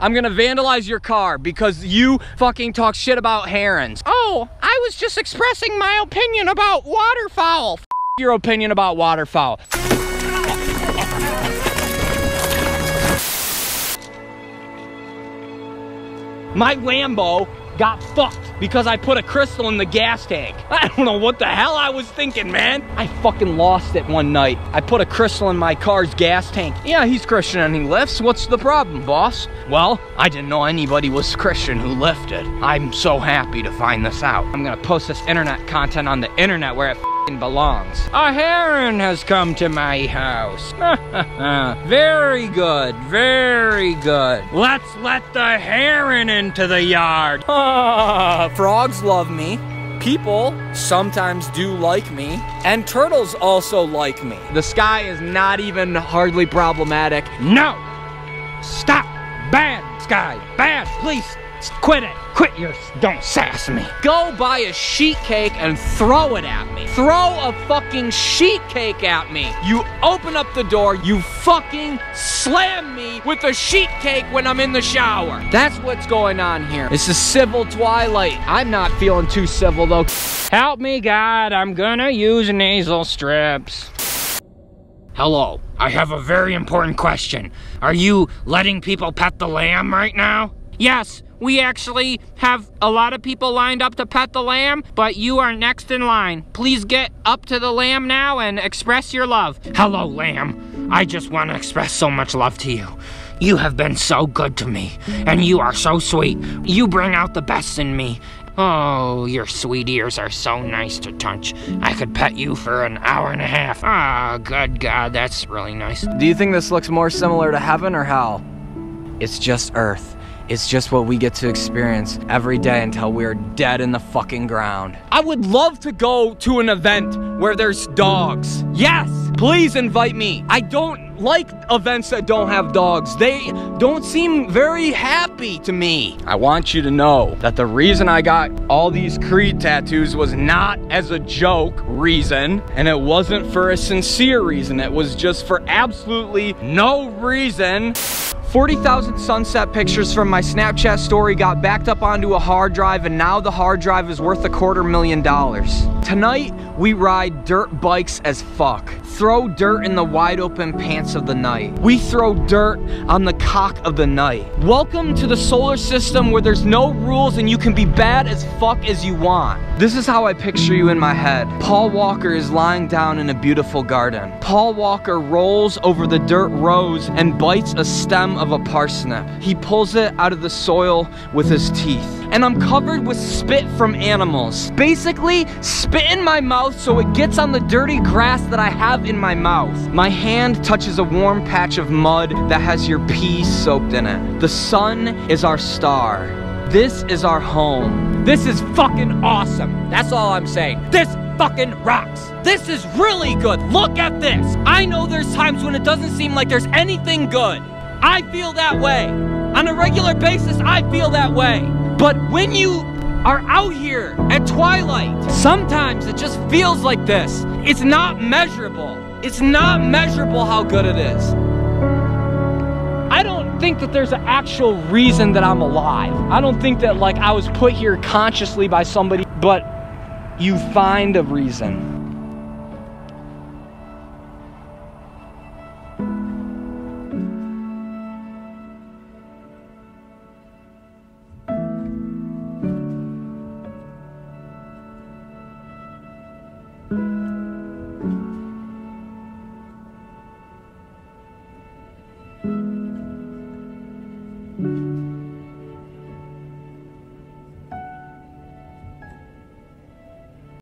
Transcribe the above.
I'm gonna vandalize your car because you fucking talk shit about herons. Oh, I was just expressing my opinion about waterfowl. F your opinion about waterfowl. My Lambo got fucked because I put a crystal in the gas tank. I don't know what the hell I was thinking, man. I fucking lost it one night. I put a crystal in my car's gas tank. Yeah, he's Christian and he lifts. What's the problem, boss? Well, I didn't know anybody was Christian who lifted. I'm so happy to find this out. I'm gonna post this internet content on the internet where it belongs. A heron has come to my house. very good, very good. Let's let the heron into the yard. Ah, frogs love me. People sometimes do like me, and turtles also like me. The sky is not even hardly problematic. No! Stop! Bad, sky! Bad! Please Quit it. Quit your, don't sass me. Go buy a sheet cake and throw it at me. Throw a fucking sheet cake at me. You open up the door, you fucking slam me with a sheet cake when I'm in the shower. That's what's going on here. It's a civil twilight. I'm not feeling too civil though. Help me God, I'm gonna use nasal strips. Hello, I have a very important question. Are you letting people pet the lamb right now? Yes, we actually have a lot of people lined up to pet the lamb, but you are next in line. Please get up to the lamb now and express your love. Hello, lamb. I just want to express so much love to you. You have been so good to me, and you are so sweet. You bring out the best in me. Oh, your sweet ears are so nice to touch. I could pet you for an hour and a half. Ah, oh, good God, that's really nice. Do you think this looks more similar to heaven or hell? It's just Earth. It's just what we get to experience every day until we're dead in the fucking ground. I would love to go to an event where there's dogs. Yes, please invite me. I don't like events that don't have dogs. They don't seem very happy to me. I want you to know that the reason I got all these Creed tattoos was not as a joke reason, and it wasn't for a sincere reason. It was just for absolutely no reason. 40,000 sunset pictures from my Snapchat story got backed up onto a hard drive and now the hard drive is worth a quarter million dollars. Tonight, we ride dirt bikes as fuck. Throw dirt in the wide open pants of the night. We throw dirt on the cock of the night. Welcome to the solar system where there's no rules and you can be bad as fuck as you want. This is how I picture you in my head. Paul Walker is lying down in a beautiful garden. Paul Walker rolls over the dirt rows and bites a stem of a parsnip. He pulls it out of the soil with his teeth. And I'm covered with spit from animals. Basically, spit in my mouth so it gets on the dirty grass that I have in my mouth. My hand touches a warm patch of mud that has your pee soaked in it. The sun is our star. This is our home. This is fucking awesome. That's all I'm saying. This fucking rocks. This is really good. Look at this. I know there's times when it doesn't seem like there's anything good. I feel that way. On a regular basis, I feel that way. But when you are out here at twilight, sometimes it just feels like this. It's not measurable. It's not measurable how good it is. I don't think that there's an actual reason that I'm alive. I don't think that like I was put here consciously by somebody, but you find a reason.